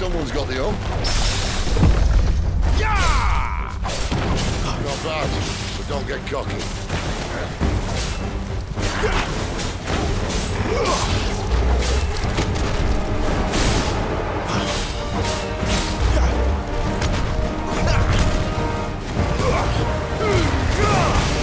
someone's got the ump. Yeah! Not bad, but don't get cocky.